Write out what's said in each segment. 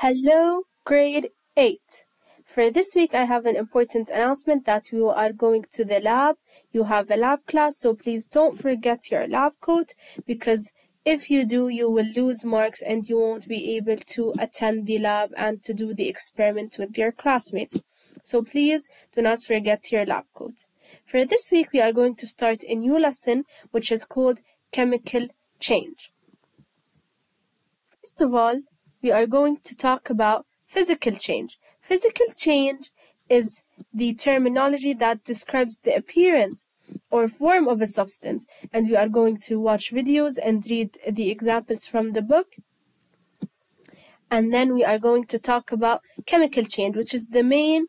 Hello, grade 8. For this week, I have an important announcement that we are going to the lab. You have a lab class, so please don't forget your lab coat because if you do, you will lose marks and you won't be able to attend the lab and to do the experiment with your classmates. So please do not forget your lab coat. For this week, we are going to start a new lesson which is called chemical change. First of all, we are going to talk about physical change. Physical change is the terminology that describes the appearance or form of a substance, and we are going to watch videos and read the examples from the book. And then we are going to talk about chemical change, which is the main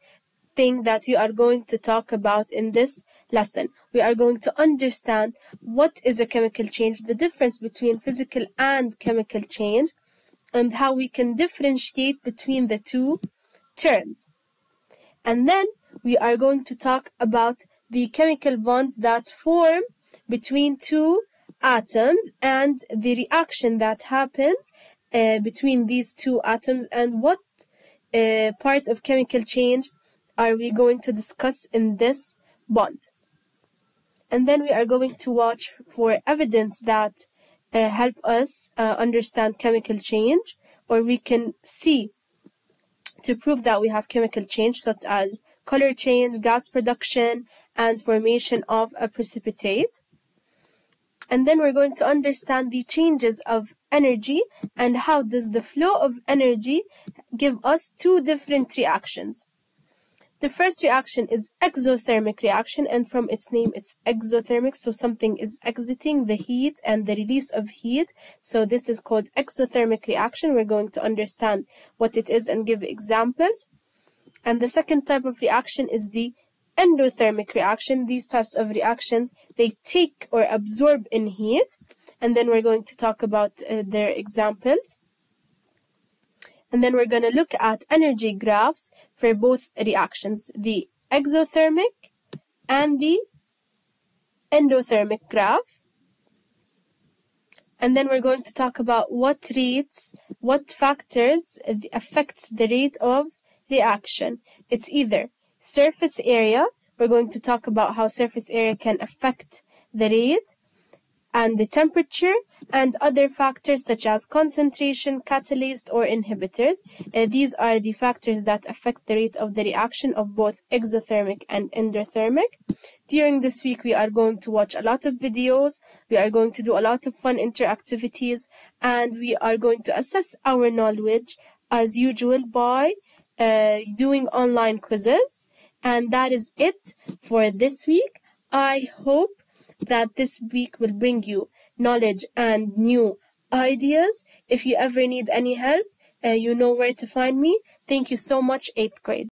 thing that we are going to talk about in this lesson. We are going to understand what is a chemical change, the difference between physical and chemical change, and how we can differentiate between the two terms. And then we are going to talk about the chemical bonds that form between two atoms and the reaction that happens uh, between these two atoms and what uh, part of chemical change are we going to discuss in this bond. And then we are going to watch for evidence that uh, help us uh, understand chemical change, or we can see to prove that we have chemical change, such as color change, gas production, and formation of a precipitate. And then we're going to understand the changes of energy and how does the flow of energy give us two different reactions. The first reaction is exothermic reaction and from its name it's exothermic so something is exiting the heat and the release of heat. So this is called exothermic reaction. We're going to understand what it is and give examples. And the second type of reaction is the endothermic reaction. These types of reactions they take or absorb in heat. And then we're going to talk about uh, their examples and then we're going to look at energy graphs for both reactions, the exothermic and the endothermic graph. And then we're going to talk about what rates, what factors affects the rate of reaction. It's either surface area, we're going to talk about how surface area can affect the rate, and the temperature, and other factors such as concentration, catalyst, or inhibitors. Uh, these are the factors that affect the rate of the reaction of both exothermic and endothermic. During this week, we are going to watch a lot of videos, we are going to do a lot of fun interactivities, and we are going to assess our knowledge as usual by uh, doing online quizzes. And that is it for this week. I hope that this week will bring you knowledge and new ideas. If you ever need any help, uh, you know where to find me. Thank you so much, 8th grade.